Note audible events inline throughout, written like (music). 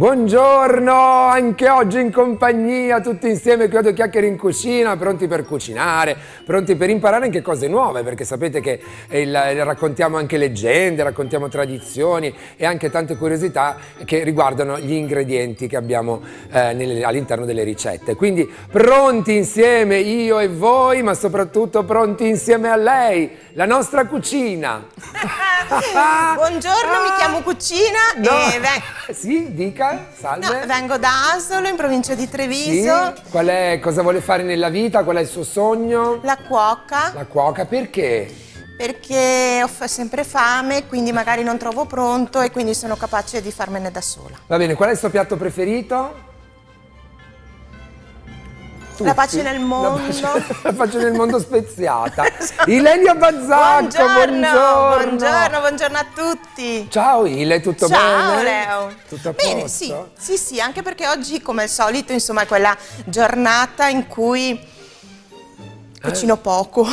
Buongiorno, anche oggi in compagnia, tutti insieme qui a Due Chiacchiere in Cucina, pronti per cucinare, pronti per imparare anche cose nuove, perché sapete che il, raccontiamo anche leggende, raccontiamo tradizioni e anche tante curiosità che riguardano gli ingredienti che abbiamo eh, all'interno delle ricette. Quindi pronti insieme io e voi, ma soprattutto pronti insieme a lei, la nostra cucina. (laughs) Buongiorno, mi chiamo Cucina no. e... Sì, dica salve. No, vengo da Asolo, in provincia di Treviso. Sì. Qual è, cosa vuole fare nella vita? Qual è il suo sogno? La cuoca. La cuoca, perché? Perché ho sempre fame, quindi magari non trovo pronto e quindi sono capace di farmene da sola. Va bene, qual è il suo piatto preferito? Tutti. La pace nel mondo. La pace, (laughs) la pace nel mondo speziata. (laughs) Ilenia Bazzacco, buongiorno, buongiorno. Buongiorno, buongiorno a tutti. Ciao Ile, tutto Ciao, bene? Ciao Leo. Tutto a bene, sì, sì, sì, anche perché oggi come al solito, insomma, è quella giornata in cui cucino eh? poco.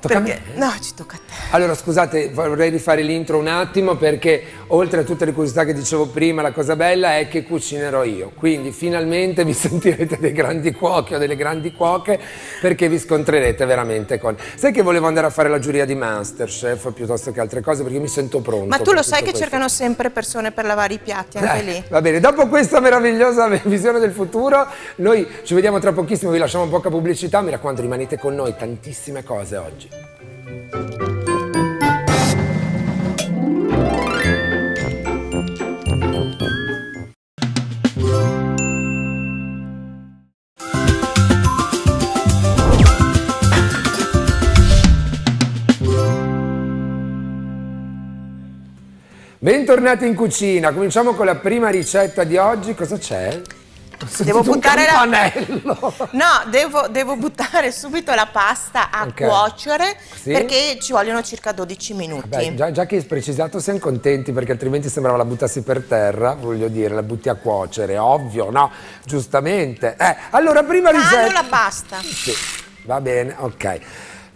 Tocca perché? a me? No, ci tocca a te. Allora, scusate, vorrei rifare l'intro un attimo perché oltre a tutte le curiosità che dicevo prima, la cosa bella è che cucinerò io. Quindi finalmente (laughs) vi sentirete dei grandi cuochi o delle grandi cuoche perché vi scontrerete veramente con... Sai che volevo andare a fare la giuria di Masterchef piuttosto che altre cose perché mi sento pronto. Ma tu lo sai che questo. cercano sempre persone per lavare i piatti anche eh, lì? Va bene, dopo questa meravigliosa (laughs) visione del futuro, noi ci vediamo tra pochissimo, vi lasciamo poca pubblicità, mi raccomando rimanete con noi, tantissime cose oggi. Bentornati in cucina, cominciamo con la prima ricetta di oggi, cosa c'è? Devo buttare la... No, devo, devo, buttare subito la pasta a okay. cuocere sì? perché ci vogliono circa 12 minuti. Vabbè, già, già, che hai precisato siamo contenti perché altrimenti sembrava la buttassi per terra, voglio dire, la butti a cuocere, ovvio, no? Giustamente. Eh, allora, prima ricetta... Calo la pasta. Sì, va bene, ok.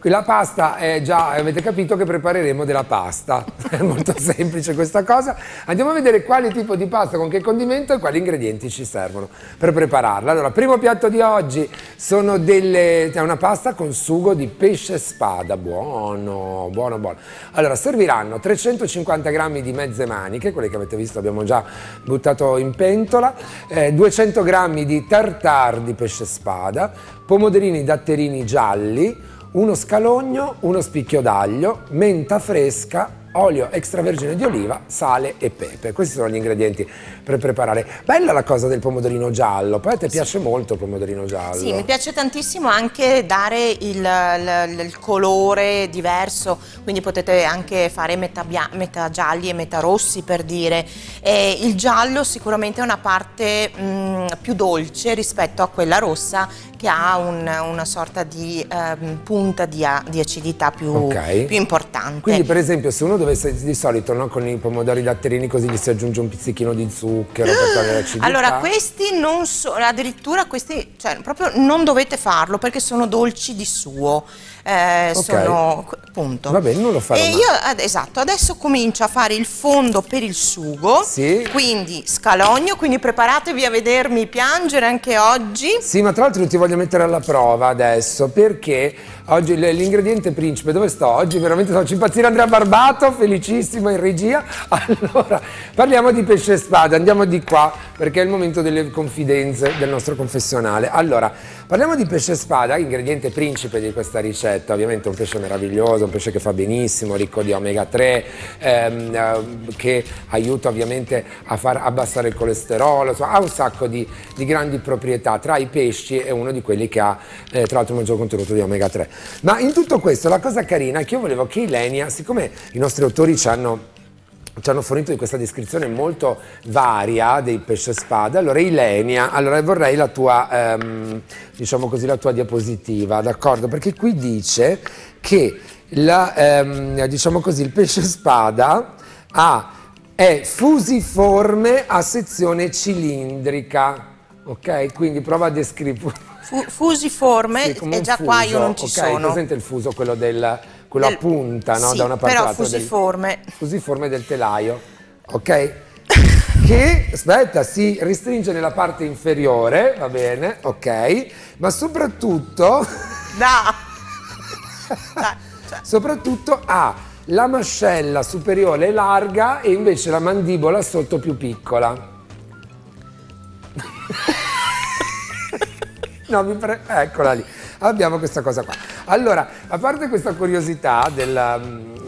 La pasta è già, avete capito che prepareremo della pasta, (laughs) è molto semplice questa cosa. Andiamo a vedere quale tipo di pasta, con che condimento e quali ingredienti ci servono per prepararla. Allora, primo piatto di oggi sono delle, è una pasta con sugo di pesce spada, buono, buono, buono. Allora, serviranno 350 grammi di mezze maniche, quelle che avete visto abbiamo già buttato in pentola, eh, 200 grammi di tartar di pesce spada, pomodorini datterini gialli, uno scalogno, uno spicchio d'aglio, menta fresca, olio extravergine di oliva, sale e pepe. Questi sono gli ingredienti per preparare. Bella la cosa del pomodorino giallo, poi a te sì. piace molto il pomodorino giallo. Sì, mi piace tantissimo anche dare il, il, il colore diverso, quindi potete anche fare metà, metà, gialli e metà rossi per dire. E il giallo sicuramente è una parte mh, mm, più dolce rispetto a quella rossa che ha un, una sorta di eh, punta di, di acidità più, okay. più, importante. Quindi per esempio se uno dovesse di solito no, con i pomodori datterini così gli si aggiunge un pizzichino di zucchero per togliere l'acidità. Allora questi non sono, addirittura questi, cioè proprio non dovete farlo perché sono dolci di suo eh, okay. sono punto. Va bene, non lo farò. E mai. io ad, esatto, adesso comincio a fare il fondo per il sugo. Sì. Quindi scalogno, quindi preparatevi a vedermi piangere anche oggi. Sì, ma tra l'altro ti voglio mettere alla prova adesso perché oggi l'ingrediente principe, dove sto? Oggi veramente sto impazzire Andrea Barbato, felicissimo in regia. (laughs) Allora, parliamo di pesce spada, andiamo di qua perché è il momento delle confidenze del nostro confessionale. Allora, Parliamo di pesce spada, ingrediente principe di questa ricetta, ovviamente un pesce meraviglioso, un pesce che fa benissimo, ricco di omega 3, ehm, eh, che aiuta ovviamente a far abbassare il colesterolo, insomma, ha un sacco di, di, grandi proprietà, tra i pesci è uno di quelli che ha eh, tra l'altro un maggior contenuto di omega 3. Ma in tutto questo la cosa carina è che io volevo che Ilenia, siccome i nostri autori ci hanno ci hanno fornito di questa descrizione molto varia dei pesce spada. Allora, Ilenia, allora vorrei la tua, ehm, diciamo così, la tua diapositiva, d'accordo? Perché qui dice che la, ehm, diciamo così, il pesce spada ha, è fusiforme a sezione cilindrica. Ok? Quindi prova a descrivere. Fu fusiforme, sì, e già fuso, qua io non ci okay, sono. presente il fuso, quello del quello del... a punta, no? Sì, da una parte però fusiforme. Del, fusiforme del telaio, ok? (laughs) che, aspetta, si restringe nella parte inferiore, va bene, ok? Ma soprattutto... (laughs) (laughs) Da! cioè. Soprattutto ha la mascella superiore larga e invece la mandibola sotto più piccola. no, mi pre... eccola lì. Abbiamo questa cosa qua. Allora, a parte questa curiosità della,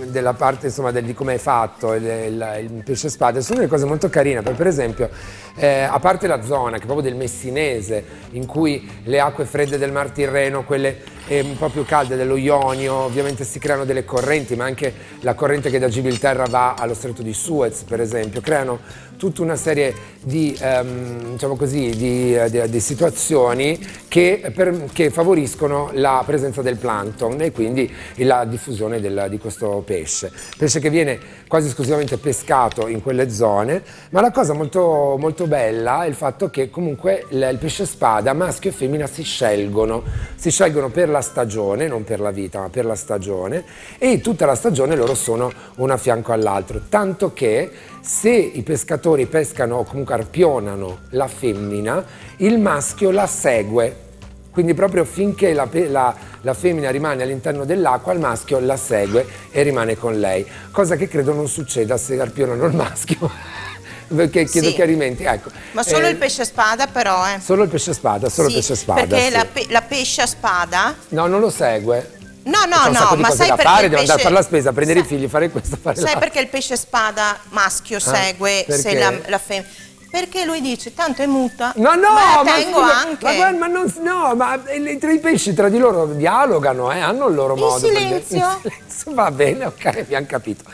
della parte insomma, del, di come è fatto il, il, pesce spada, sono delle cose molto carine, per esempio, eh, a parte la zona che è proprio del Messinese, in cui le acque fredde del Mar Tirreno, quelle eh, un po' più calde dello Ionio, ovviamente si creano delle correnti, ma anche la corrente che da Gibilterra va allo stretto di Suez, per esempio, creano tutta una serie di, um, diciamo così, di, di, di situazioni che, per, che, favoriscono la presenza del plankton e quindi la diffusione del, di questo pesce. Pesce che viene quasi esclusivamente pescato in quelle zone, ma la cosa molto, molto bella è il fatto che comunque il, pesce spada, maschio e femmina, si scelgono, si scelgono per la stagione, non per la vita, ma per la stagione, e tutta la stagione loro sono uno a fianco all'altro, tanto che se i pescatori pescano o comunque arpionano la femmina, il maschio la segue. Quindi proprio finché la, la, la femmina rimane all'interno dell'acqua, il maschio la segue e rimane con lei. Cosa che credo non succeda se arpionano il maschio. (laughs) perché chiedo sì. chiarimenti. Ecco. Ma solo eh, il pesce spada però, eh. Solo il pesce spada, solo sì, il pesce spada. Perché sì. la, pe la pesce spada... No, non lo segue. No, no, no, ma sai perché fare, devo andare a fare la spesa, prendere sai, i figli, fare questo, fare Sai perché il pesce spada maschio ah, segue se la, la femmina? Perché lui dice, tanto è muta. No, no, ma, ma tengo scusa, anche. Ma, guarda, ma non, no, ma tra i pesci tra di loro dialogano, eh, hanno il loro in modo. Silenzio. (laughs) In silenzio. Va bene, ok, abbiamo capito.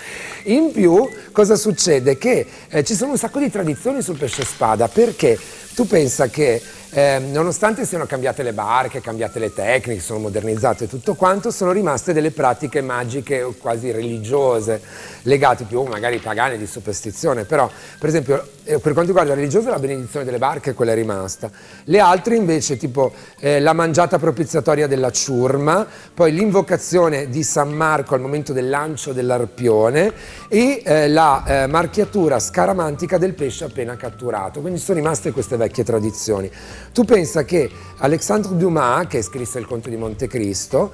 In più, cosa succede? Che eh, ci sono un sacco di tradizioni sul pesce spada, perché tu pensa che eh, nonostante siano cambiate le barche, cambiate le tecniche, sono modernizzate tutto quanto, sono rimaste delle pratiche magiche o quasi religiose, legate più magari pagane di superstizione, però per esempio eh, per quanto riguarda la religiosa la benedizione delle barche quella è rimasta, le altre invece tipo eh, la mangiata propiziatoria della ciurma, poi l'invocazione di San Marco al momento del lancio dell'arpione e eh, la eh, marchiatura scaramantica del pesce appena catturato, quindi sono rimaste queste vecchie tradizioni. Tu pensa che Alexandre Dumas, che scrisse il conto di Montecristo,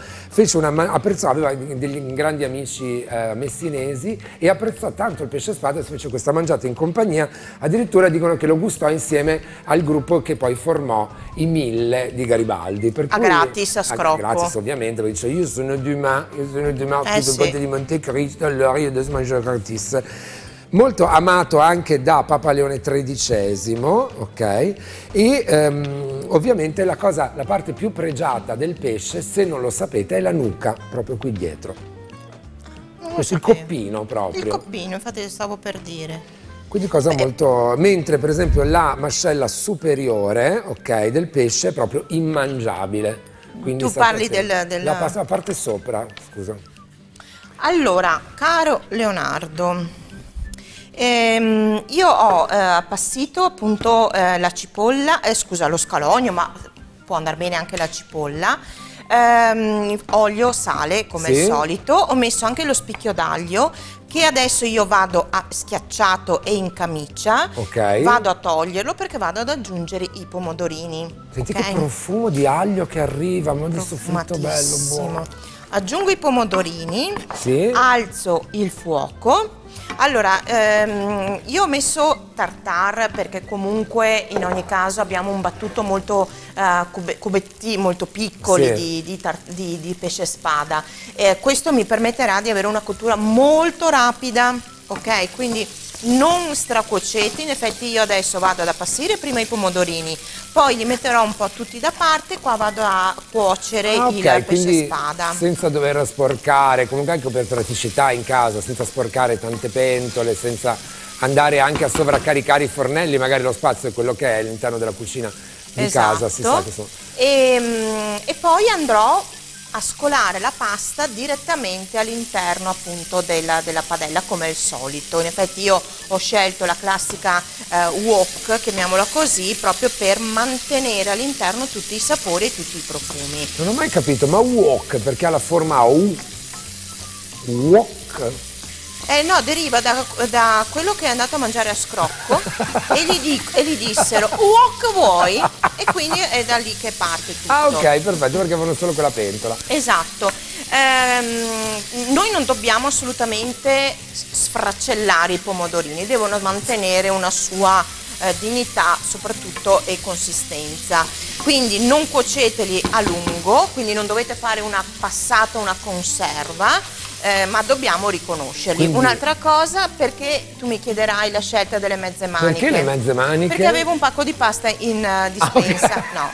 una, apprezzò, aveva degli grandi amici eh, messinesi e apprezzò tanto il pesce spada e fece questa mangiata in compagnia, addirittura dicono che lo gustò insieme al gruppo che poi formò i Mille di Garibaldi. Per a gratis, a scroppo. A gratis ovviamente, lo dice io sono Dumas, io sono Dumas, ho eh, scritto sì. il conto di Montecristo, allora io devo mangiare gratis molto amato anche da Papa Leone XIII, ok? E um, ovviamente la, cosa, la parte più pregiata del pesce, se non lo sapete, è la nuca, proprio qui dietro. Questo il coppino proprio. Il coppino, infatti stavo per dire. Quindi cosa Beh. molto... Mentre per esempio la mascella superiore, ok, del pesce è proprio immangiabile. Quindi tu parli del, del... La parte sopra, scusa. Allora, caro Leonardo, Ehm, io ho eh, appassito appunto eh, la cipolla, eh, scusa lo scalogno, ma può andare bene anche la cipolla. Ehm, olio, sale come sì. al solito, ho messo anche lo spicchio d'aglio che adesso io vado a schiacciato e in camicia, okay. vado a toglierlo perché vado ad aggiungere i pomodorini. Senti okay? che profumo di aglio che arriva, ma di soffritto bello, buono. aggiungo i pomodorini, Sì. alzo il fuoco. Allora, ehm, io ho messo tartar perché comunque in ogni caso abbiamo un battuto molto eh, cube- cubetti molto piccoli Sì. di, di tar- di- di pesce spada. Eh, questo mi permetterà di avere una cottura molto rapida, ok? Quindi non stracuoceti, in effetti io adesso vado ad appassire prima i pomodorini, poi li metterò un po' tutti da parte, qua vado a cuocere Ah, il ok, pesce quindi spada. senza dover sporcare, comunque anche per praticità in casa, senza sporcare tante pentole, senza andare anche a sovraccaricare i fornelli, magari lo spazio è quello che è all'interno della cucina di Esatto. casa, si sa che sono... e, mm, e poi andrò a scolare la pasta direttamente all'interno appunto della, della padella come al solito. In effetti io ho scelto la classica eh, wok, chiamiamola così, proprio per mantenere all'interno tutti i sapori e tutti i profumi. Non ho mai capito, ma wok perché ha la forma U? Wok? Eh no, deriva da, da quello che è andato a mangiare a scrocco e, gli dic- e gli dissero wok vuoi? E quindi è da lì che parte tutto. Ah ok, perfetto, perché avevano solo quella pentola. Esatto, Ehm, noi non dobbiamo assolutamente sfraccellare i pomodorini, devono mantenere una sua eh, dignità soprattutto e consistenza. Quindi non cuoceteli a lungo, quindi non dovete fare una passata, una conserva, eh, ma dobbiamo riconoscerli. Quindi- Un'altra cosa, perché tu mi chiederai la scelta delle mezze maniche. Perché le mezze maniche? Perché avevo un pacco di pasta in eh, dispensa. No,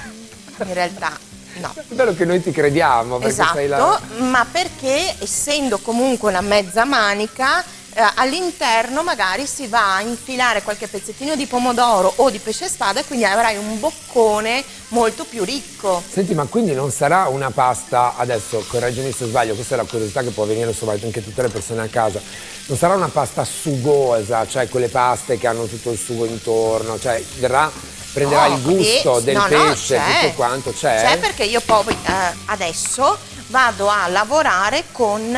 in realtà no. È bello che noi ti crediamo, perché Esatto, sei la... ma perché essendo comunque una mezza manica, eh, all'interno magari si va a infilare qualche pezzettino di pomodoro o di pesce spada e quindi avrai un boccone molto più ricco. Senti, ma quindi non sarà una pasta, adesso correggimi se sbaglio, questa è la curiosità che può venire insomma anche tutte le persone a casa, non sarà una pasta sugosa, cioè quelle paste che hanno tutto il sugo intorno, cioè verrà, prenderà No, il gusto e- del no, no, pesce, c'è. tutto quanto, c'è? C'è perché io poi eh, adesso vado a lavorare con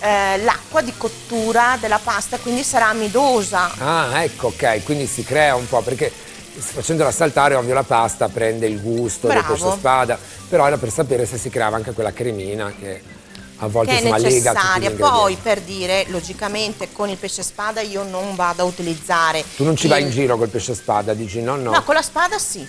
eh, l'acqua di cottura della pasta, quindi sarà amidosa. Ah, ecco, ok, quindi si crea un po', perché facendola saltare, ovvio, la pasta prende il gusto del pesce spada, però era per sapere se si creava anche quella cremina che a volte che è necessaria. Poi per dire, logicamente con il pesce spada io non vado a utilizzare. Tu non ci vai il- in giro col pesce spada, dici no, no. No, con la spada sì.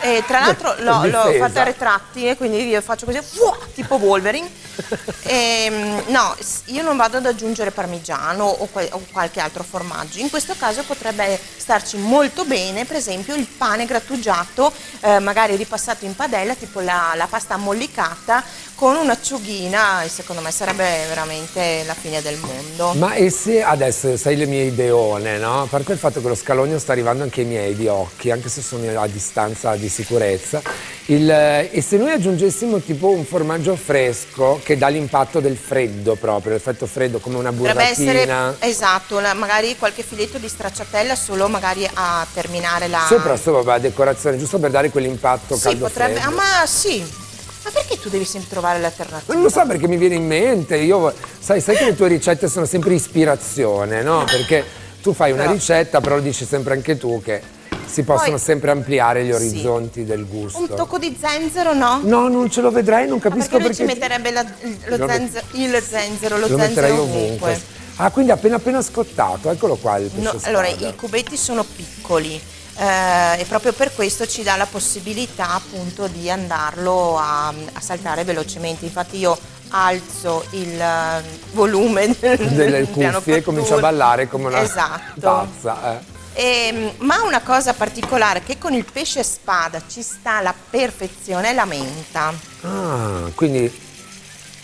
E tra (laughs) l'altro l'ho, fatta a retrattile, quindi io faccio così, fuah, tipo Wolverine. (laughs) Ehm, no, io non vado ad aggiungere parmigiano o, o qualche altro formaggio. In questo caso potrebbe starci molto bene, per esempio, il pane grattugiato, eh, magari ripassato in padella, tipo la, la pasta mollicata, con un'acciughina, secondo me sarebbe veramente la fine del mondo. Ma e se adesso sai le mie ideone, no? A parte il fatto che lo scalogno sta arrivando anche ai miei di occhi, anche se sono a distanza di sicurezza, il- e se noi aggiungessimo tipo un formaggio fresco che dà l'impatto del freddo proprio, l'effetto freddo come una Potrebbe essere, burratina. esatto, magari qualche filetto di stracciatella solo magari a terminare la... Sopra sopra la decorazione, giusto per dare quell'impatto Sì, caldo potrebbe... Ah, ma sì. Ma perché tu devi sempre trovare l'alternativa? Non lo so perché mi viene in mente, io, sai, sai che le tue ricette sono sempre ispirazione, no? Perché tu fai una ricetta, però lo dici sempre anche tu che si possono sempre ampliare gli Sì. orizzonti del gusto. Un tocco di zenzero, no? No, non ce lo vedrai, non Ma capisco perché lui ci perché. metterebbe la- lo, Lo zenzero, il zenzero, lo, lo metterei zenzero ovunque. ovunque. Ah, quindi appena appena scottato, eccolo qua il pesce No, allora, i cubetti sono piccoli eh, e proprio per questo ci dà la possibilità appunto di andarlo a, a saltare velocemente. Infatti io alzo il eh, volume del, delle cuffie e comincia a ballare come una Esatto. pazza. eh. Ehm, ma una cosa particolare che con il pesce spada ci sta alla perfezione è la menta. Ah, quindi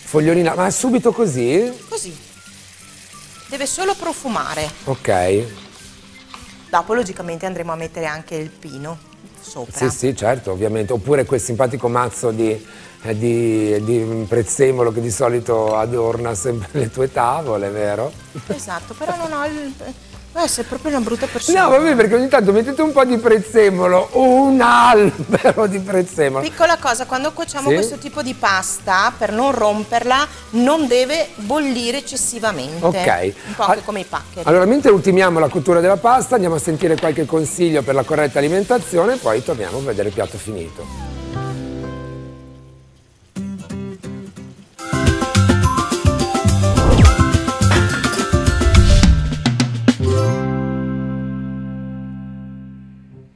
fogliolina, ma subito così? Così. Deve solo profumare. Ok. Dopo logicamente andremo a mettere anche il pino sopra. Sì, sì, certo, ovviamente. Oppure quel simpatico mazzo di, eh, di- di prezzemolo che di solito adorna sempre (laughs) le tue tavole, vero? Esatto, però non ho il... Può essere proprio una brutta persona. No, vabbè, perché ogni tanto mettete un po' di prezzemolo, un albero di prezzemolo. Piccola cosa, quando cuociamo Sì? questo tipo di pasta, per non romperla, non deve bollire eccessivamente. Ok. Un po' anche come i paccheri. Allora, mentre ultimiamo la cottura della pasta, andiamo a sentire qualche consiglio per la corretta alimentazione e poi torniamo a vedere il piatto finito.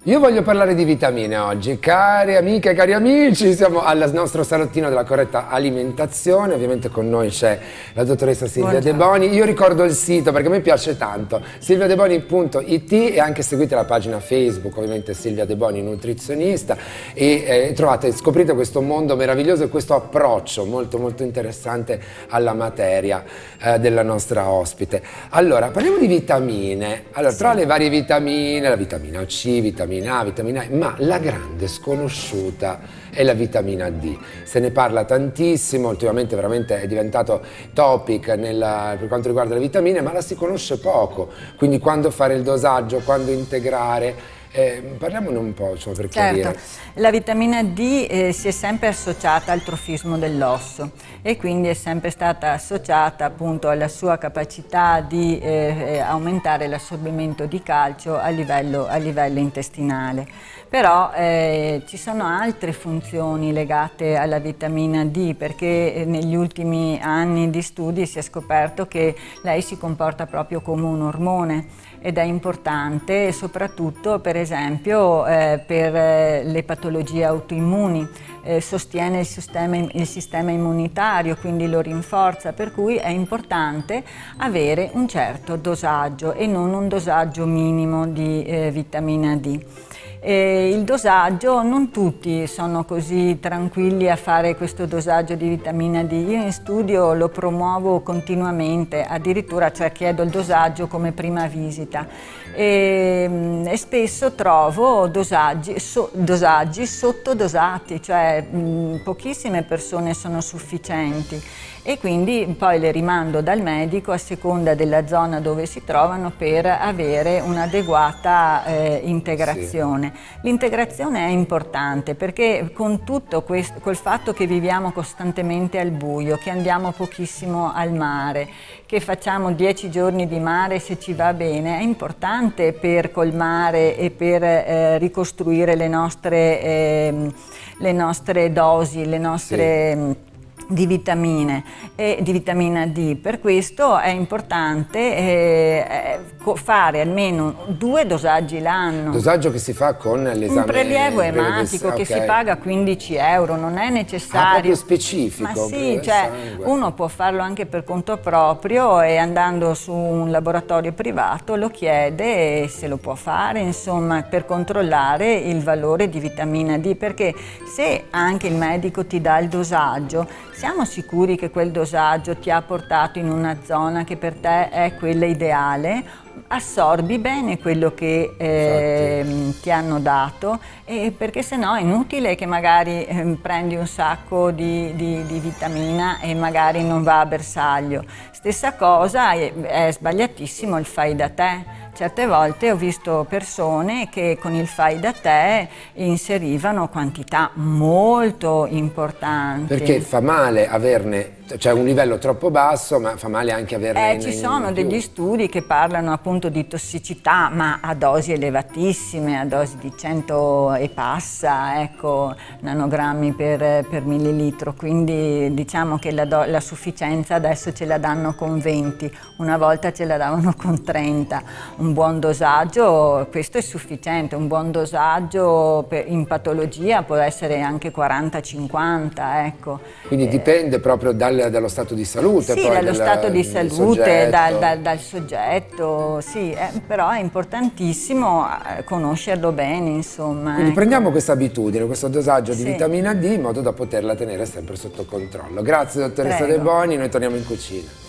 Io voglio parlare di vitamine oggi, cari amiche e cari amici, siamo al nostro salottino della corretta alimentazione, ovviamente con noi c'è la dottoressa Silvia Buongiorno. De Boni, io ricordo il sito perché a me piace tanto, silviadeboni.it e anche seguite la pagina Facebook, ovviamente Silvia De Boni nutrizionista e eh, trovate, scoprite questo mondo meraviglioso e questo approccio molto molto interessante alla materia eh, della nostra ospite. Allora, parliamo di vitamine, allora sì. tra le varie vitamine, la vitamina C, vitamina vitamina A, vitamina E, ma la grande sconosciuta è la vitamina D. Se ne parla tantissimo, ultimamente veramente è diventato topic nella, per quanto riguarda le vitamine, ma la si conosce poco, quindi quando fare il dosaggio, quando integrare. Eh, parliamone un po' cioè, per certo. chiarire. La vitamina D eh, si è sempre associata al trofismo dell'osso e quindi è sempre stata associata appunto alla sua capacità di eh, eh aumentare l'assorbimento di calcio a livello, a livello intestinale. Però eh, ci sono altre funzioni legate alla vitamina D perché eh, negli ultimi anni di studi si è scoperto che lei si comporta proprio come un ormone ed è importante soprattutto per esempio eh, per eh, le patologie autoimmuni, eh, sostiene il sistema, il sistema immunitario, quindi lo rinforza, per cui è importante avere un certo dosaggio e non un dosaggio minimo di eh, vitamina D. E il dosaggio, non tutti sono così tranquilli a fare questo dosaggio di vitamina D. Io in studio lo promuovo continuamente, addirittura cioè chiedo il dosaggio come prima visita. E, mm, e spesso trovo dosaggi, so, dosaggi sottodosati, cioè mh, pochissime persone sono sufficienti e quindi poi le rimando dal medico a seconda della zona dove si trovano per avere un'adeguata eh, integrazione. Sì. L'integrazione è importante perché con tutto questo, col fatto che viviamo costantemente al buio, che andiamo pochissimo al mare, che facciamo dieci giorni di mare se ci va bene, è importante per colmare e per eh, ricostruire le nostre, eh, le nostre dosi, le nostre... Sì di vitamine e di vitamina D. Per questo è importante eh, fare almeno due dosaggi l'anno. Dosaggio che si fa con l'esame? Un prelievo ematico okay. che si paga 15 euro, non è necessario. Ah, proprio specifico? Ma sì, cioè uno può farlo anche per conto proprio e andando su un laboratorio privato lo chiede e se lo può fare, insomma, per controllare il valore di vitamina D, perché se anche il medico ti dà il dosaggio, siamo sicuri che quel dosaggio ti ha portato in una zona che per te è quella ideale? Assorbi bene quello che eh, ti hanno dato eh, perché sennò è inutile che magari eh, prendi un sacco di, di, di, vitamina e magari non va a bersaglio. Stessa cosa, è, è sbagliatissimo il fai da te Certe volte ho visto persone che con il fai da te inserivano quantità molto importanti. Perché fa male averne cioè un livello troppo basso, ma fa male anche averne eh, Ci sono degli studi che parlano appunto di tossicità, ma a dosi elevatissime, a dosi di 100 e passa, ecco, nanogrammi per, per millilitro, quindi diciamo che la, la, sufficienza adesso ce la danno con 20, una volta ce la davano con 30. Un buon dosaggio, questo è sufficiente, un buon dosaggio per, in patologia può essere anche 40-50, ecco. Quindi dipende proprio dal dal, dallo stato di salute. Sì, poi, dallo stato di salute, dal, dal, dal, soggetto, sì, eh, però è importantissimo eh, conoscerlo bene, insomma. Quindi ecco. prendiamo questa abitudine, questo dosaggio sì. di vitamina D in modo da poterla tenere sempre sotto controllo. Grazie dottoressa Prego. De Boni, noi torniamo in cucina.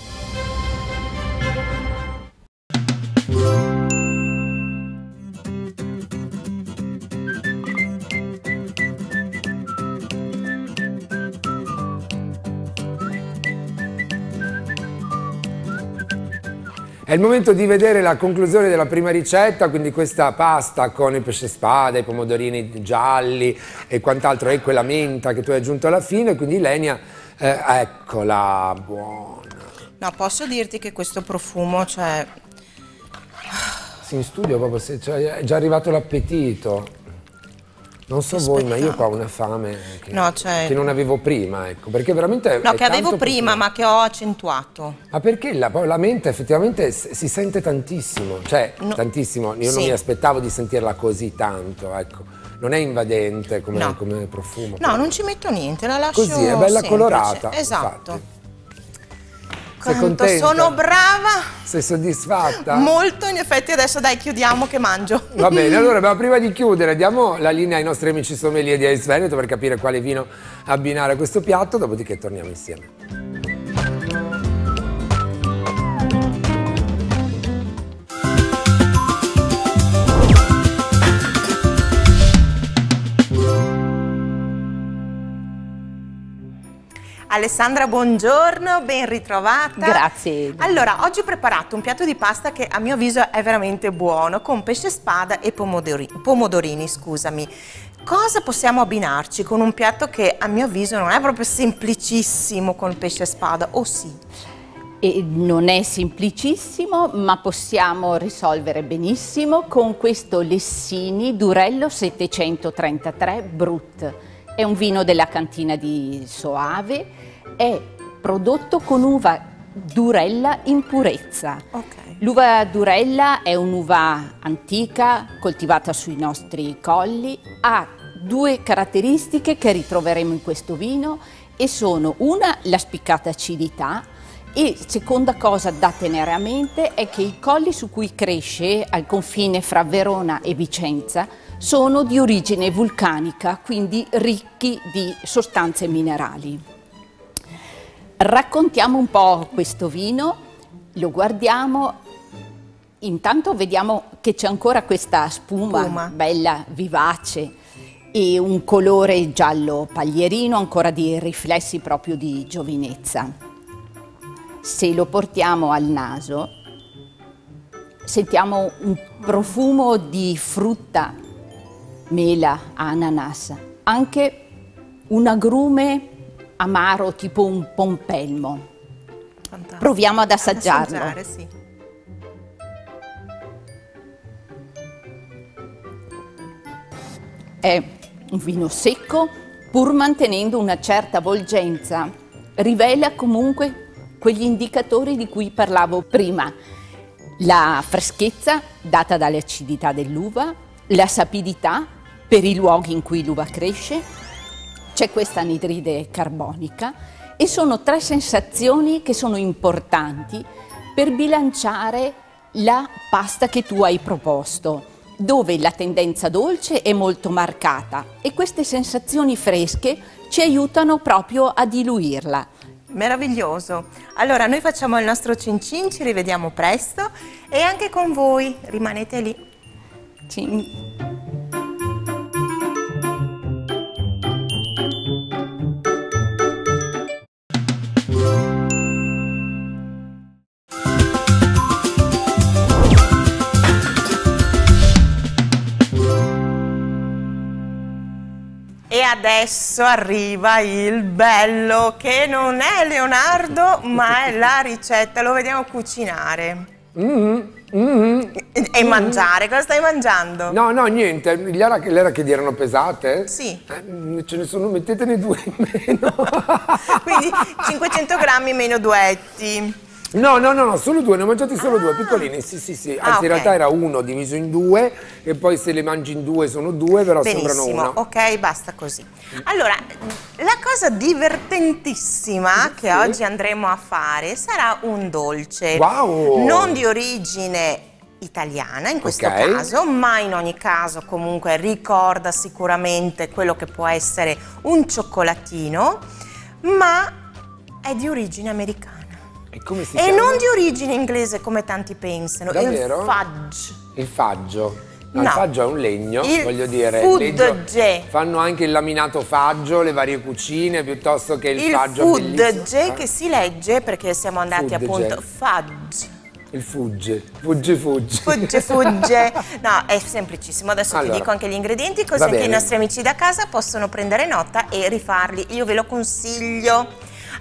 Il momento di vedere la conclusione della prima ricetta, quindi questa pasta con il pesce spada, i pomodorini gialli e quant'altro e quella menta che tu hai aggiunto alla fine, quindi Lenia, eh, eccola, buona. No, posso dirti che questo profumo, cioè... Sì, in studio proprio, cioè, è già arrivato l'appetito. Non so voi, ma io qua ho una fame che, No, cioè- che non avevo prima, ecco, perché veramente No, che avevo prima, profumo. ma che ho accentuato. Ma perché la, la menta effettivamente si sente tantissimo, cioè No. tantissimo, io non Sì. mi aspettavo di sentirla così tanto, ecco. Non è invadente come, No. come profumo. No, non ci metto niente, la lascio Così, è bella semplice. colorata. Esatto. infatti. Sei Quanto contenta? sono brava! Sei soddisfatta? Molto, in effetti adesso dai chiudiamo che mangio. Va bene, allora ma (laughs) prima di chiudere diamo la linea ai nostri amici sommelier di Ice Veneto per capire quale vino abbinare a questo piatto, dopodiché torniamo insieme. Alessandra, buongiorno, ben ritrovata. Grazie. Allora, oggi ho preparato un piatto di pasta che a mio avviso è veramente buono, con pesce spada e pomodori- pomodorini, scusami. Cosa possiamo abbinarci con un piatto che a mio avviso non è proprio semplicissimo con pesce spada, o sì? E non è semplicissimo, ma possiamo risolvere benissimo con questo Lessini Durello 733 Brut. È un vino della cantina di Soave, è prodotto con uva Durella in purezza. Ok. L'uva Durella è un'uva antica, coltivata sui nostri colli, ha due caratteristiche che ritroveremo in questo vino e sono una la spiccata acidità e seconda cosa da tenere a mente è che i colli su cui cresce al confine fra Verona e Vicenza sono di origine vulcanica, quindi ricchi di sostanze minerali. Raccontiamo un po' questo vino, lo guardiamo, intanto vediamo che c'è ancora questa spuma, Spuma. bella, vivace e un colore giallo paglierino, ancora di riflessi proprio di giovinezza. Se lo portiamo al naso, sentiamo un profumo di frutta, mela, ananas, anche un agrume amaro tipo un pompelmo. Fantastico. Proviamo ad assaggiarlo. Assaggiare, sì. È un vino secco, pur mantenendo una certa avvolgenza. Rivela comunque quegli indicatori di cui parlavo prima. La freschezza data dall'acidità dell'uva, la sapidità per i luoghi in cui l'uva cresce, c'è questa anidride carbonica e sono tre sensazioni che sono importanti per bilanciare la pasta che tu hai proposto, dove la tendenza dolce è molto marcata e queste sensazioni fresche ci aiutano proprio a diluirla. Meraviglioso. Allora, noi facciamo il nostro cin cin, ci rivediamo presto e anche con voi, rimanete lì. Ci- adesso arriva il bello che non è Leonardo, ma è la ricetta. Lo vediamo cucinare. E mangiare. Cosa stai mangiando? No, no, niente, le arachidi erano pesate? Sì. Eh, ce ne sono, mettetene due in meno. (laughs) Quindi 500 grammi meno duetti. No, no, no, no, solo due, ne ho mangiati solo due, piccolini, sì, sì, sì. Anzi, Ah, ok. in realtà era uno diviso in due e poi se le mangi in due sono due, però sembrano Benissimo, uno. ok, basta così. Allora, la cosa divertentissima che Sì. oggi andremo a fare sarà un dolce. Wow! Non di origine italiana in questo Ok. caso, ma in ogni caso comunque ricorda sicuramente quello che può essere un cioccolatino, ma è di origine americana. E come si E chiama? non di origine inglese come tanti pensano, Davvero? il fudge. Il faggio. No, No. il faggio è un legno, Il voglio dire. fudge. Fanno anche il laminato faggio, le varie cucine, piuttosto che il, Il faggio fudge Eh? che si legge perché siamo andati Fudge. appunto fudge. Il fugge, fugge, fugge. Fugge, fugge. No, è semplicissimo. Adesso Allora. ti dico anche gli ingredienti, così anche i nostri amici da casa possono prendere nota e rifarli. Io ve lo consiglio.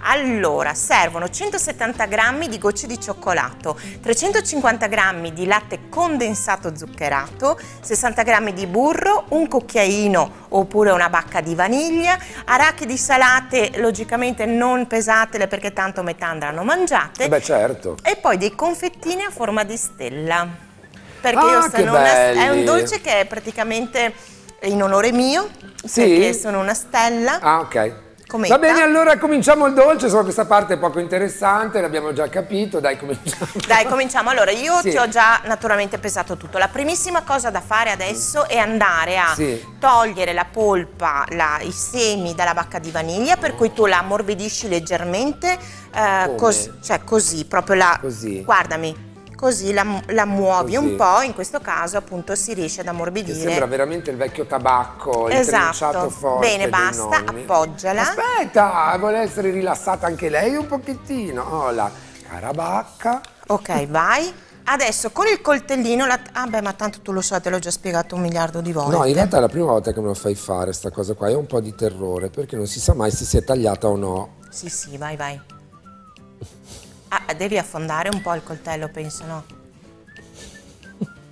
Allora, servono 170 g di gocce di cioccolato, 350 g di latte condensato zuccherato, 60 g di burro, un cucchiaino oppure una bacca di vaniglia, arachidi salate, logicamente non pesatele perché tanto metà andranno mangiate. Eh beh, certo. E poi dei confettini a forma di stella. Perché Ah, io sono una, è un dolce che è praticamente in onore mio, Sì? perché sono una stella. Ah, ok. Cometta. Va bene, allora cominciamo il dolce, solo questa parte è poco interessante, l'abbiamo già capito, dai cominciamo. Dai, cominciamo. Allora, io Sì. ti ho già naturalmente pesato tutto. La primissima cosa da fare adesso è andare a Sì. togliere la polpa, la- i semi dalla bacca di vaniglia, per cui tu la ammorbidisci leggermente, eh, cos- cioè così, proprio la... Così? Guardami, così la, la muovi Così. un po', in questo caso appunto si riesce ad Che ammorbidire. sembra veramente il vecchio tabacco, il Esatto. trinciato forte Bene, basta, nonni. appoggiala. Aspetta, vuole essere rilassata anche lei un pochettino. Oh, la cara bacca. Ok, vai. Adesso con il coltellino, la... ah beh ma tanto tu lo so, te l'ho già spiegato un miliardo di volte. No, in realtà è la prima volta che me lo fai fare sta cosa qua, è un po' di terrore, perché non si sa mai se si è tagliata o no. Sì, sì, vai, vai. Ah, devi affondare un po' il coltello, penso, no?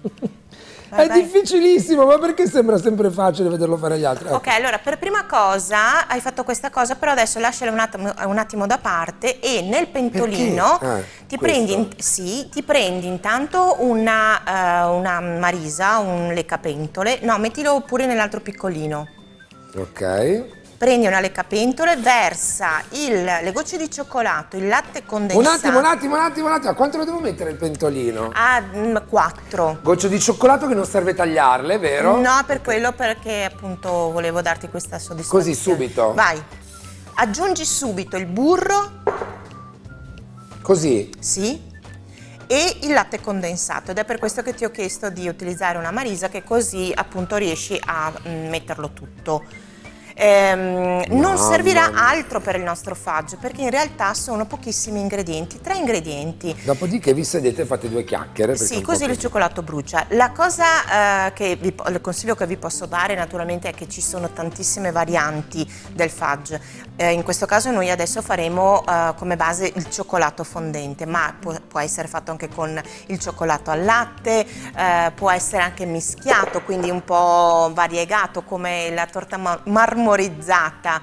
(laughs) Vai, è vai. difficilissimo, ma perché sembra sempre facile vederlo fare agli altri? Ecco. Ok, allora per prima cosa hai fatto questa cosa, però adesso lasciala un attimo, un attimo da parte e nel pentolino? Eh, ti, prendi, sì, ti prendi intanto una, eh, una marisa, un leccapentole, no, mettilo pure nell'altro piccolino. Ok. Prendi una leccapentole, versa il- le gocce di cioccolato, il latte Un condensato. attimo, un attimo, un attimo, un attimo. A quanto lo devo mettere il pentolino? A 4. Gocce di cioccolato che non serve tagliarle, vero? No, per quello perché appunto volevo darti questa soddisfazione. Così, subito? Vai. Aggiungi subito il burro, Così. sì, e il latte condensato ed è per questo che ti ho chiesto di utilizzare una marisa che così appunto riesci a mm, metterlo tutto. Ehm, non servirà altro per il nostro fudge perché in realtà sono pochissimi ingredienti, tre ingredienti. Dopodiché vi sedete e fate due chiacchiere. Sì, così il cioccolato brucia. La cosa eh, che vi, il consiglio che vi posso dare naturalmente è che ci sono tantissime varianti del fudge. Eh, in questo caso noi adesso faremo eh, come base il cioccolato fondente, ma può, può essere fatto anche con il cioccolato al latte, eh, può essere anche mischiato, quindi un po' variegato come la torta ma- marmorizzata.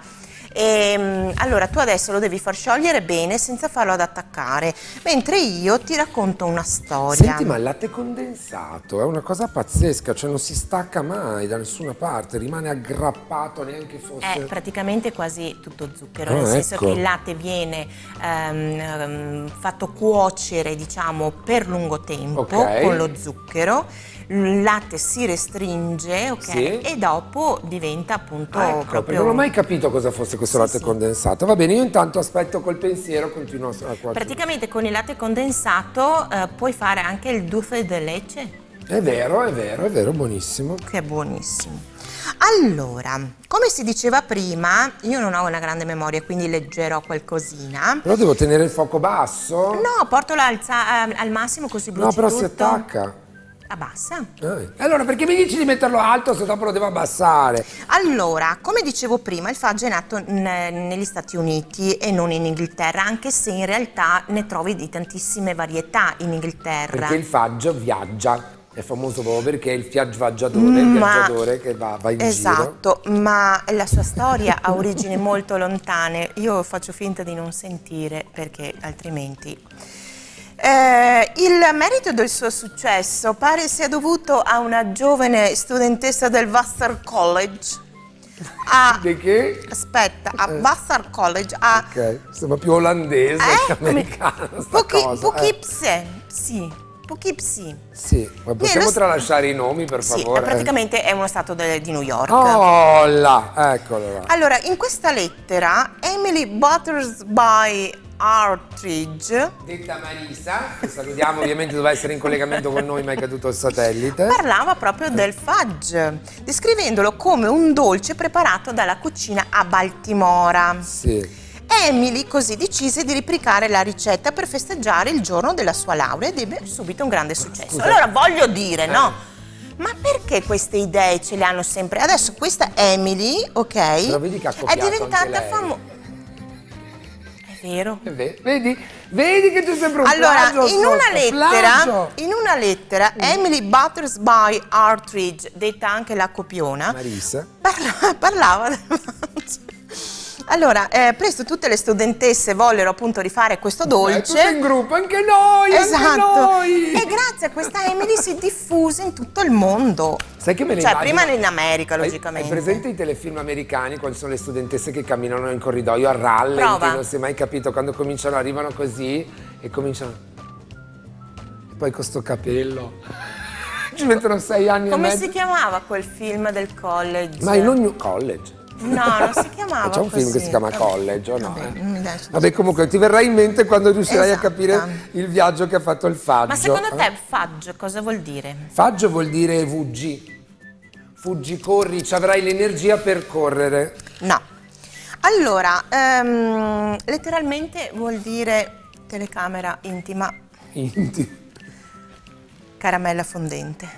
E, allora tu adesso lo devi far sciogliere bene senza farlo ad attaccare, mentre io ti racconto una storia. Senti, ma il latte condensato è una cosa pazzesca, cioè non si stacca mai da nessuna parte, rimane aggrappato neanche fosse... È praticamente quasi tutto zucchero, Ah, nel senso ecco. che il latte viene ehm, ehm, fatto cuocere diciamo per lungo tempo Ok. con lo zucchero, il latte si restringe ok, Sì. e dopo diventa appunto Ah, ecco, proprio... non ho mai capito cosa fosse questo Sì, latte sì. condensato. Va bene, io intanto aspetto col pensiero, continuo a. Praticamente con il latte condensato eh, puoi fare anche il dulce de leche, È vero, è vero, è vero, buonissimo. che è buonissimo. Allora, come si diceva prima, io non ho una grande memoria, quindi leggerò qualcosina. Però devo tenere il fuoco basso? No, portalo alza- eh, al massimo così bruci No, però si tutto. attacca. Abbassa. Eh. Allora, perché mi dici di metterlo alto se dopo lo devo abbassare? Allora, come dicevo prima, il faggio è nato ne- negli Stati Uniti e non in Inghilterra, anche se in realtà ne trovi di tantissime varietà in Inghilterra. Perché il faggio viaggia. È famoso proprio perché è il viaggiatore, il viaggiatore che va, va in giro. Esatto, ma la sua storia ha origini molto lontane. Io faccio finta di non sentire perché altrimenti. Eh, il merito del suo successo pare sia dovuto a una giovane studentessa del Vassar College. A, Di che? aspetta, a Vassar College a Ok, sembra più olandese che eh, americano sta Poughke- cosa. eh. Poughkeepsie, sì, Poughkeepsie. Sì, ma possiamo lo- tralasciare i nomi per Sì, favore? praticamente è uno stato de- di New York. Oh là, eccolo là. Allora, in questa lettera Emily Buttersby Partridge Detta Marisa, che salutiamo ovviamente doveva essere in collegamento con noi ma è caduto il satellite. parlava proprio del fudge, descrivendolo come un dolce preparato dalla cucina a Baltimora. Sì. Emily così decise di replicare la ricetta per festeggiare il giorno della sua laurea ed ebbe subito un grande successo. Scusa. Allora voglio dire, Eh. no? Ma perché queste idee ce le hanno sempre? Adesso questa Emily, ok? È diventata famosa. Vero? Ve- Vedi? Vedi che c'è sempre un Allora, plagio in una lettera, in una lettera Emily Buttersby Partridge, detta anche la copiona, Marisa. parla- (laughs) parlava del Allora, eh, presto tutte le studentesse vollero appunto rifare questo dolce. in gruppo, anche noi, anche Esatto. noi. E grazie a questa Emily si diffuse in tutto il mondo. Sai che me ne Cioè, immagino? prima in America, logicamente. Hai presente i telefilm americani quando sono le studentesse che camminano in corridoio a rallenti? Non si è mai capito quando cominciano, arrivano così e cominciano. E poi con sto capello. (laughs) Ci mettono sei anni Come si chiamava quel film del college? Ma in ogni college. No, non si (laughs) chiamava C'è un film che così. si chiama Vabbè. College, o no? Vabbè, eh? Vabbè, comunque ti verrà in mente quando riuscirai Esatto. a capire il viaggio che ha fatto il faggio. Ma secondo te fudge cosa vuol dire? Faggio vuol dire fuggi. Fuggi, corri, ci avrai l'energia per correre. No. Allora, ehm, letteralmente vuol dire telecamera intima, Inti. caramella fondente.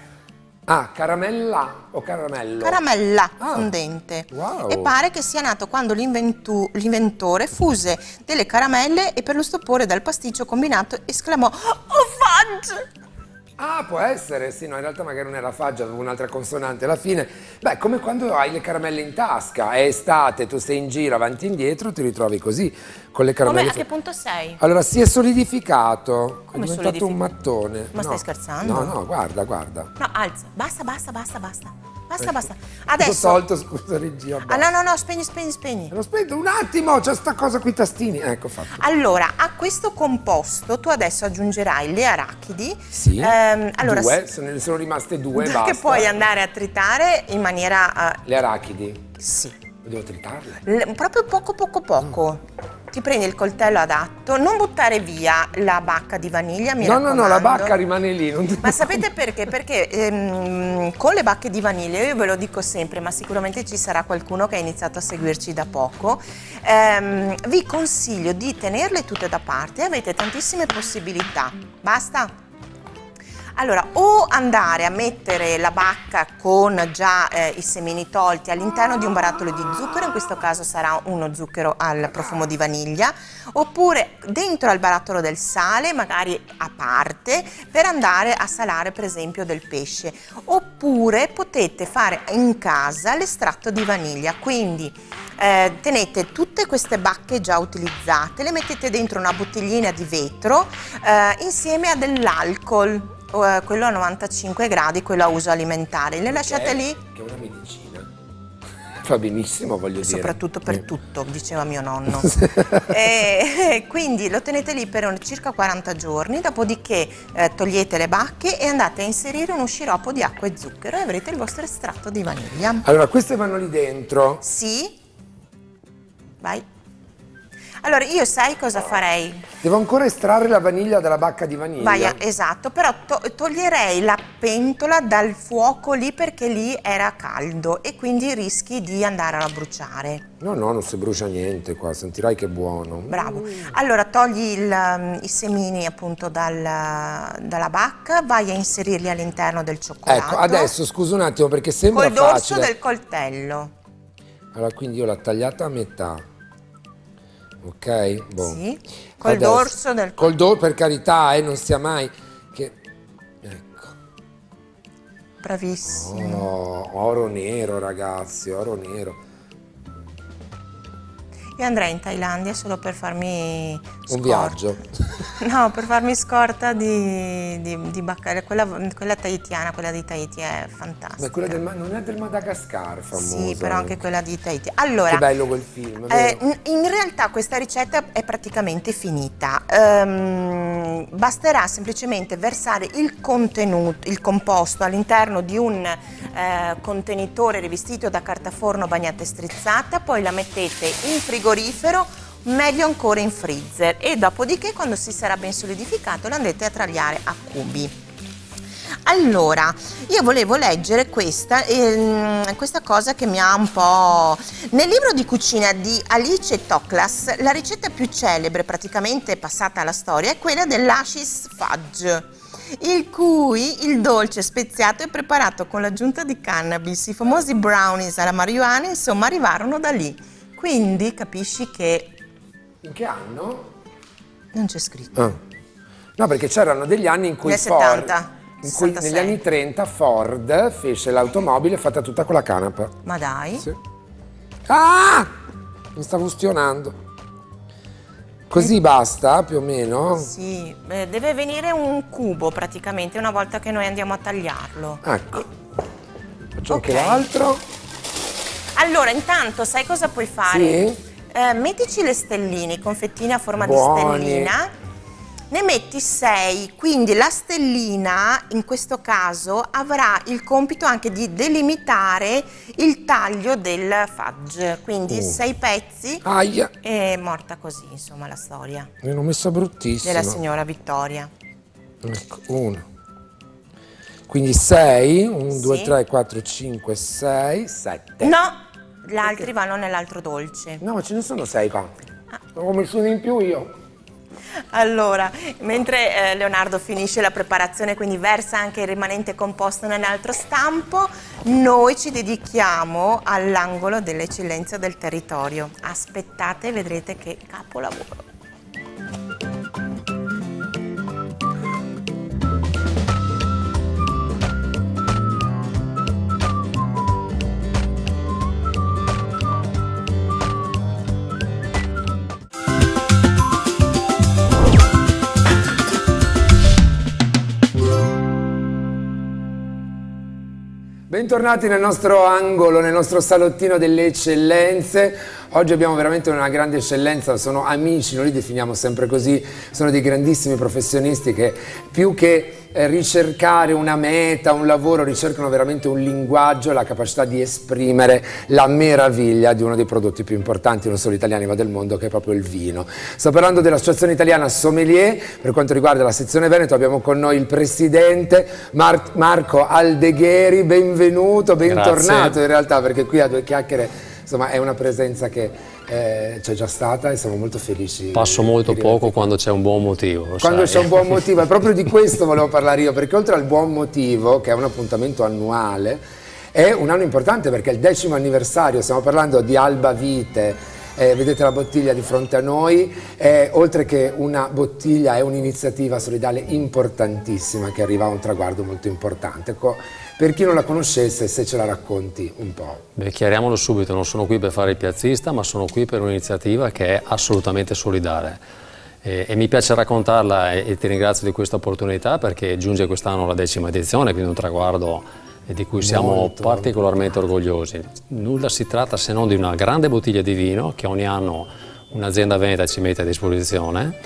Ah, caramella o caramello? Caramella Ah, fondente. wow. E pare che sia nato quando l'inventore fuse delle caramelle e per lo stupore dal pasticcio combinato esclamò Oh fudge! Ah, può essere, sì, no, in realtà magari non era faggio, avevo un'altra consonante alla fine. Beh, come quando hai le caramelle in tasca, è estate, tu sei in giro avanti e indietro, ti ritrovi così con le Come, caramelle. a che punto sei? Allora, si è solidificato, Come è diventato un mattone. Ma stai scherzando? No, no, guarda, guarda. No, alza. Basta, basta, basta, basta. Basta, basta. L'ho Adesso... tolto, scusa regia. Ah, no, no, no, spegni, spegni, spegni. L'ho spento un attimo, c'è sta cosa qui, tastini. Ecco fatto. Allora, a questo composto tu adesso aggiungerai le arachidi. Sì, Ehm, allora, due, se ne sono rimaste due, (laughs) che basta. puoi andare a tritare in maniera... eh, Le arachidi, sì, devo tritarle. L- proprio poco poco poco. Ti prendi il coltello adatto, non buttare via la bacca di vaniglia, mi No, no, no, la raccomando. bacca rimane lì. Non Ma sapete perché? Perché ehm, con le bacche di vaniglia, io ve lo dico sempre, ma sicuramente ci sarà qualcuno che ha iniziato a seguirci da poco, ehm, vi consiglio di tenerle tutte da parte, avete tantissime possibilità. Basta? Allora, o andare a mettere la bacca con già eh, i semini tolti all'interno di un barattolo di zucchero, in questo caso sarà uno zucchero al profumo di vaniglia, oppure dentro al barattolo del sale, magari a parte, per andare a salare per esempio del pesce. Oppure potete fare in casa l'estratto di vaniglia, quindi eh, tenete tutte queste bacche già utilizzate, le mettete dentro una bottiglina di vetro eh, insieme a dell'alcol, eh, quello a 95 gradi, quello a uso alimentare, le lasciate lì Che è una medicina. (laughs) Fa benissimo, voglio dire. soprattutto per Eh. tutto, diceva mio nonno. (laughs) e, quindi lo tenete lì per circa 40 giorni, dopodiché eh, togliete le bacche e andate a inserire uno sciroppo di acqua e zucchero e avrete il vostro estratto di vaniglia. Allora, queste vanno lì dentro. Sì? Vai. Allora, io sai cosa farei? Devo ancora estrarre la vaniglia dalla bacca di vaniglia. Vai, a- esatto, però to- toglierei la pentola dal fuoco lì perché lì era caldo e quindi rischi di andare a bruciare. No, no, non si brucia niente qua, sentirai che è buono. Bravo. Allora togli il, um, i semini appunto dal- dalla bacca, vai a inserirli all'interno del cioccolato. Ecco, adesso scusa un attimo perché sembra Col dorso facile. del coltello. Allora, quindi io l'ho tagliata a metà. Ok? Boh. Sì, col Adesso- dorso del Col dorso, per carità, eh, non sia mai che... Ecco. Bravissimo. Oh, oro nero, ragazzi, oro nero. Io andrei in Thailandia solo per farmi Un scorta. viaggio. (laughs) No, per farmi scorta di, di, di bacca- quella, quella tahitiana, quella di Tahiti è fantastica. Ma quella del, non è del Madagascar famosa. Sì, però anche quella di Tahiti. Allora, Che bello quel film, eh, in realtà questa ricetta è praticamente finita. Ehm, basterà semplicemente versare il contenuto, il composto all'interno di un eh, contenitore rivestito da carta forno bagnata e strizzata, poi la mettete in frigorifero meglio ancora in freezer e dopodiché quando si sarà ben solidificato lo andrete a tagliare a cubi. Allora, io volevo leggere questa, ehm, questa cosa che mi ha un po'... Nel libro di cucina di Alice Toklas, la ricetta più celebre, praticamente passata alla storia, è quella dell'Ashis Fudge, il cui il dolce speziato è preparato con l'aggiunta di cannabis. I famosi brownies alla marijuana, insomma, arrivarono da lì. Quindi capisci che In che anno? Non c'è scritto. Ah. No, perché c'erano degli anni in cui Nel Ford, 70, in cui 66. negli anni 30 Ford fece l'automobile fatta tutta con la canapa. Ma dai. Sì. Ah! Mi stavo ustionando. Così basta, più o meno? Sì, eh, deve venire un cubo praticamente una volta che noi andiamo a tagliarlo. Ecco. Faccio anche Ok. l'altro. Allora, intanto, sai cosa puoi fare? Sì? Eh, mettici le stelline, i confettini a forma Buoni. di stellina. Ne metti 6, quindi la stellina in questo caso avrà il compito anche di delimitare il taglio del fudge. Quindi Oh. 6 pezzi Aia, e morta così, insomma, la storia l'ho messa bruttissima. della signora Vittoria. Ecco, uno. Quindi 6, 1, 2, Sì. 3, 4, 5, 6, 7. No, gli altri vanno nell'altro dolce. No, ma ce ne sono 6 qua. Ho messo uno in più io. Allora, mentre eh, Leonardo finisce la preparazione, quindi versa anche il rimanente composto nell'altro stampo, noi ci dedichiamo all'angolo dell'eccellenza del territorio. Aspettate e vedrete che capolavoro. Bentornati nel nostro angolo, nel nostro salottino delle eccellenze. Oggi abbiamo veramente una grande eccellenza, sono amici, noi li definiamo sempre così, sono dei grandissimi professionisti che più che eh, ricercare una meta, un lavoro, ricercano veramente un linguaggio, la capacità di esprimere la meraviglia di uno dei prodotti più importanti, non solo italiani ma del mondo, che è proprio il vino. Sto parlando dell'Associazione Italiana Sommelier, per quanto riguarda la sezione Veneto abbiamo con noi il presidente Mar- Marco Aldegheri, benvenuto, bentornato Grazie. in realtà perché qui a due chiacchiere insomma è una presenza che eh, c'è già stata e siamo molto felici. Passo molto poco quando c'è un buon motivo. quando c'è un buon (laughs) motivo, è proprio di questo volevo parlare io, perché oltre al buon motivo, che è un appuntamento annuale, è un anno importante perché è il decimo anniversario, stiamo parlando di Alba Vite, eh, vedete la bottiglia di fronte a noi, eh, oltre che una bottiglia è un'iniziativa solidale importantissima che arriva a un traguardo molto importante. Co- per chi non la conoscesse, se ce la racconti un po'. Beh, chiariamolo subito, non sono qui per fare il piazzista, ma sono qui per un'iniziativa che è assolutamente solidale. E, e mi piace raccontarla e, e ti ringrazio di questa opportunità perché giunge quest'anno la decima edizione, quindi un traguardo di cui siamo Molto. particolarmente orgogliosi. Nulla si tratta se non di una grande bottiglia di vino che ogni anno un'azienda veneta ci mette a disposizione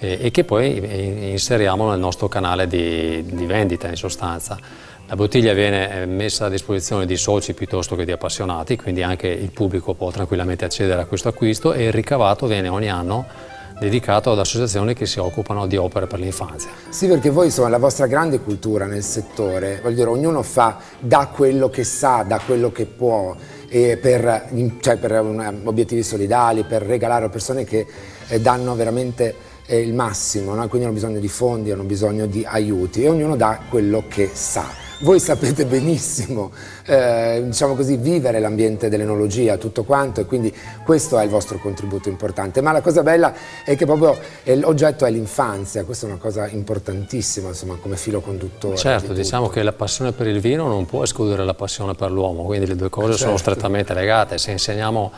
eh, e che poi eh, inseriamo nel nostro canale di, di vendita in sostanza. La bottiglia viene eh, messa a disposizione di soci piuttosto che di appassionati, quindi anche il pubblico può tranquillamente accedere a questo acquisto e il ricavato viene ogni anno dedicato ad associazioni che si occupano di opere per l'infanzia. Sì, perché voi insomma la vostra grande cultura nel settore, voglio dire, ognuno fa da quello che sa, da quello che può, per, cioè per un- obiettivi solidali, per regalare a persone che eh, danno veramente eh, il massimo, no? quindi hanno bisogno di fondi, hanno bisogno di aiuti e ognuno dà quello che sa. Voi sapete benissimo, eh, diciamo così, vivere l'ambiente dell'enologia, tutto quanto, e quindi questo è il vostro contributo importante. Ma la cosa bella è che proprio l'oggetto è l'infanzia, questa è una cosa importantissima, insomma, come filo conduttore. Certo, di diciamo che la passione per il vino non può escludere la passione per l'uomo, quindi le due cose sono Certo. strettamente legate. Se insegniamo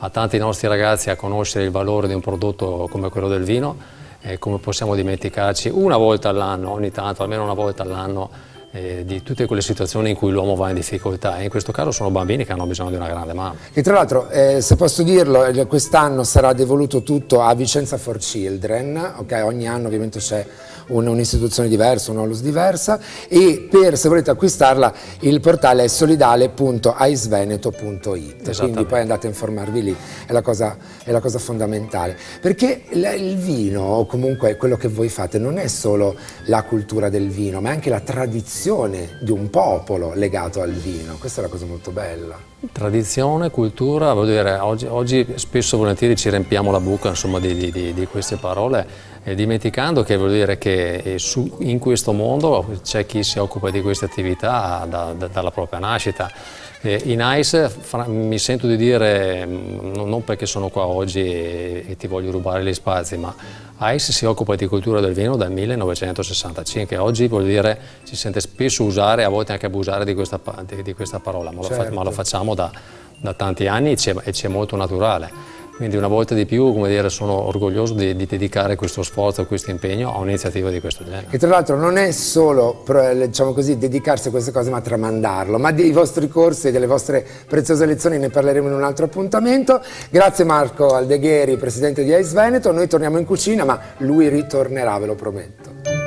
a tanti nostri ragazzi a conoscere il valore di un prodotto come quello del vino, eh, come possiamo dimenticarci una volta all'anno, ogni tanto, almeno una volta all'anno, eh, di tutte quelle situazioni in cui l'uomo va in difficoltà e in questo caso sono bambini che hanno bisogno di una grande mano. E tra l'altro, eh, se posso dirlo, eh, quest'anno sarà devoluto tutto a Vicenza for Children, ok? ogni anno ovviamente c'è un'istituzione diversa, un'olus diversa, e per, se volete acquistarla, il portale è solidale.aisveneto.it, quindi poi andate a informarvi lì, è la cosa, è la cosa fondamentale. Perché il, vino, o comunque quello che voi fate, non è solo la cultura del vino, ma è anche la tradizione di un popolo legato al vino, questa è una cosa molto bella. Tradizione, cultura, voglio dire, oggi, oggi spesso e volentieri ci riempiamo la bocca insomma, di- di- di queste parole, eh, dimenticando che vuol dire che eh, su, in questo mondo c'è chi si occupa di queste attività da, da, dalla propria nascita. Eh, in ICE mi sento di dire, mm, non perché sono qua oggi e, e ti voglio rubare gli spazi, ma ICE si occupa di cultura del vino dal 1965. Oggi vuol dire, si sente spesso usare, a volte anche abusare di questa, di, di questa parola, ma, certo. lo fa, ma, lo certo. facciamo da, da tanti anni e ci è molto naturale. Quindi una volta di più dire, sono orgoglioso di, di, dedicare questo sforzo, questo impegno a un'iniziativa di questo genere. E tra l'altro non è solo diciamo così, dedicarsi a queste cose ma tramandarlo, ma dei vostri corsi e delle vostre preziose lezioni ne parleremo in un altro appuntamento. Grazie Marco Aldegheri, presidente di Ice Veneto, noi torniamo in cucina ma lui ritornerà, ve lo prometto.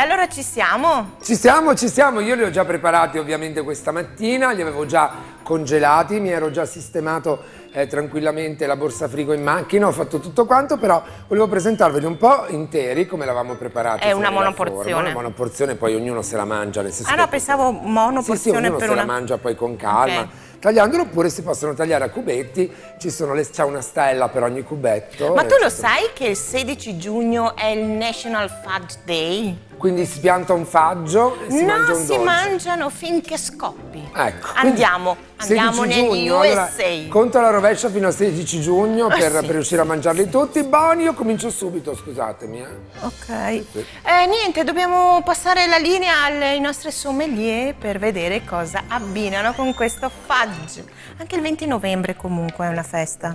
E allora ci siamo? Ci siamo, ci siamo. Io li ho già preparati ovviamente questa mattina, li avevo già congelati, mi ero già sistemato eh, tranquillamente la borsa frigo in macchina, ho fatto tutto quanto, però volevo presentarveli un po' interi come l'avevamo preparati. È una monoporzione. Una monoporzione, poi ognuno se la mangia. Nel senso ah no, pensavo monoporzione sì, sì, ognuno per se una... la mangia poi con calma. Okay tagliandolo oppure si possono tagliare a cubetti, c'è una stella per ogni cubetto. Ma tu lo sai che il 16 giugno è il National Fudge Day? Quindi si pianta un faggio e si no, mangia un dolce? No, si mangiano finché scoppi. Ecco. Andiamo, andiamo negli giugno, USA. Allora, conto la rovescia fino al 16 giugno ah, per, sì, per, riuscire a mangiarli sì, tutti. Buoni, io comincio subito, scusatemi. Eh. Ok. Sì, eh, niente, dobbiamo passare la linea ai nostri sommelier per vedere cosa abbinano con questo fudge. Anche il 20 novembre comunque è una festa.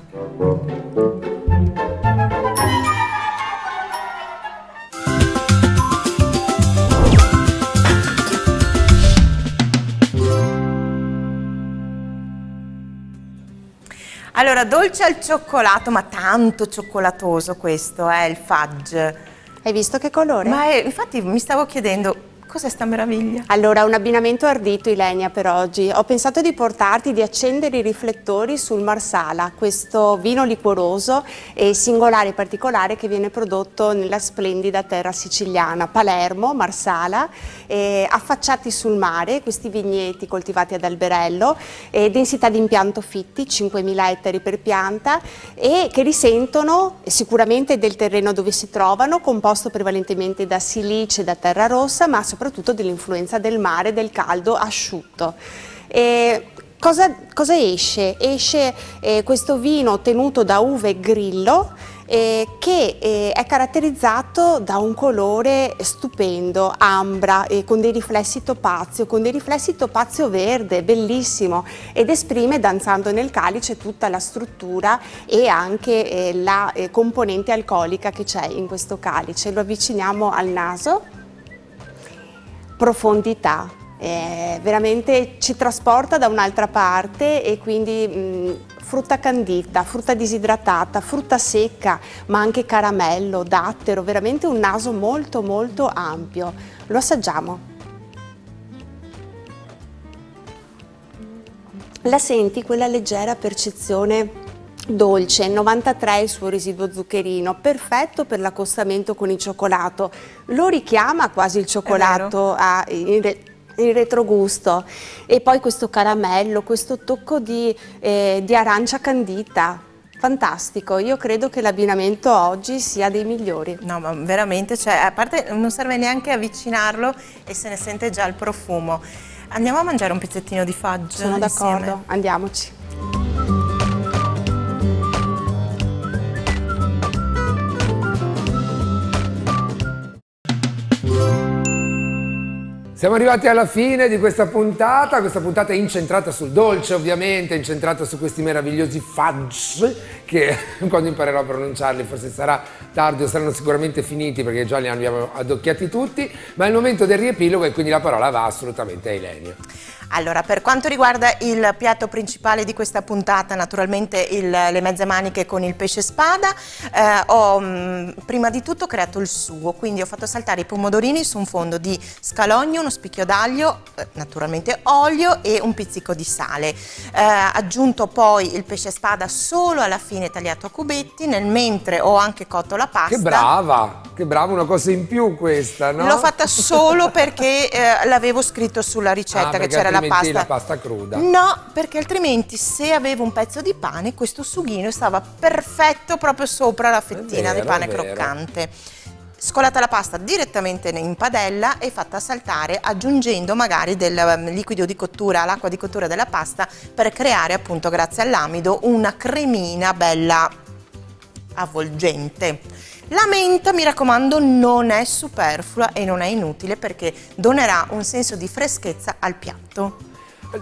Allora, dolce al cioccolato, ma tanto cioccolatoso questo, è eh, il fudge. Hai visto che colore? Ma è, infatti mi stavo chiedendo, Cos'è sta meraviglia? Allora, un abbinamento ardito, Ilenia, per oggi. Ho pensato di portarti, di accendere i riflettori sul Marsala, questo vino liquoroso e singolare e particolare che viene prodotto nella splendida terra siciliana, Palermo, Marsala, eh, affacciati sul mare, questi vigneti coltivati ad alberello, eh, densità di impianto fitti, 5.000 ettari per pianta, e che risentono sicuramente del terreno dove si trovano, composto prevalentemente da silice, da terra rossa, ma soprattutto soprattutto dell'influenza del mare, del caldo asciutto. E cosa, cosa esce? Esce eh, questo vino ottenuto da uve grillo eh, che eh, è caratterizzato da un colore stupendo, ambra, eh, con dei riflessi topazio, con dei riflessi topazio verde, bellissimo, ed esprime danzando nel calice tutta la struttura e anche eh, la eh, componente alcolica che c'è in questo calice. Lo avviciniamo al naso profondità, eh, veramente ci trasporta da un'altra parte e quindi mh, frutta candita, frutta disidratata, frutta secca, ma anche caramello, dattero, veramente un naso molto molto ampio. Lo assaggiamo. La senti quella leggera percezione dolce, 93 il suo residuo zuccherino, perfetto per l'accostamento con il cioccolato, lo richiama quasi il cioccolato a, in, re, in, retrogusto. E poi questo caramello, questo tocco di, eh, di arancia candita, fantastico, io credo che l'abbinamento oggi sia dei migliori. No, ma veramente, cioè, a parte non serve neanche avvicinarlo e se ne sente già il profumo. Andiamo a mangiare un pezzettino di fudge Sono d'accordo, andiamoci. Siamo arrivati alla fine di questa puntata, questa puntata è incentrata sul dolce ovviamente, incentrata su questi meravigliosi fudge che (laughs) quando imparerò a pronunciarli forse sarà tardi o saranno sicuramente finiti perché già li abbiamo adocchiati tutti, ma è il momento del riepilogo e quindi la parola va assolutamente a Elenio. Allora, per quanto riguarda il piatto principale di questa puntata, naturalmente il, le mezze maniche con il pesce spada, eh, ho mh, mm, prima di tutto creato il sugo, quindi ho fatto saltare i pomodorini su un fondo di scalogno, uno spicchio d'aglio, eh, naturalmente olio e un pizzico di sale. Eh, aggiunto poi il pesce spada solo alla fine tagliato a cubetti, nel mentre ho anche cotto la pasta. Che brava, che brava, una cosa in più questa, no? L'ho fatta solo (laughs) perché eh, l'avevo scritto sulla ricetta ah, che c'era la pasta. la pasta cruda. No, perché altrimenti se avevo un pezzo di pane, questo sughino stava perfetto proprio sopra la fettina vero, di pane croccante. Scolata la pasta direttamente in padella e fatta saltare aggiungendo magari del um, liquido di cottura all'acqua di cottura della pasta per creare appunto grazie all'amido una cremina bella avvolgente. La menta, mi raccomando, non è superflua e non è inutile perché donerà un senso di freschezza al piatto.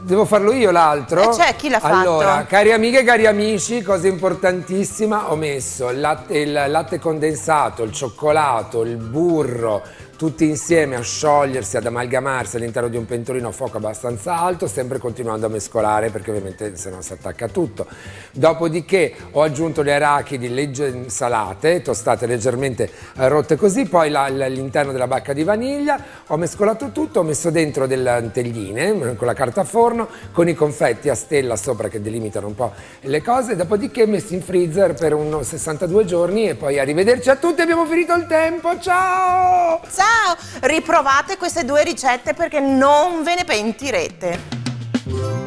Devo farlo io l'altro? Eh, c'è, chi l'ha fatto? Allora, cari amiche e cari amici, cosa importantissima, ho messo il latte, il latte condensato, il cioccolato, il burro, tutti insieme a sciogliersi, ad amalgamarsi all'interno di un pentolino a fuoco abbastanza alto, sempre continuando a mescolare perché ovviamente se no si attacca tutto. Dopodiché ho aggiunto le arachidi legge salate, tostate leggermente eh, rotte così, poi all'interno della bacca di vaniglia, ho mescolato tutto, ho messo dentro delle tegline con la carta forno, con i confetti a stella sopra che delimitano un po' le cose, dopodiché messi in freezer per unos 62 giorni e poi arrivederci a tutti, abbiamo finito il tempo, ciao! Ciao! Riprovate queste due ricette perché non ve ne pentirete.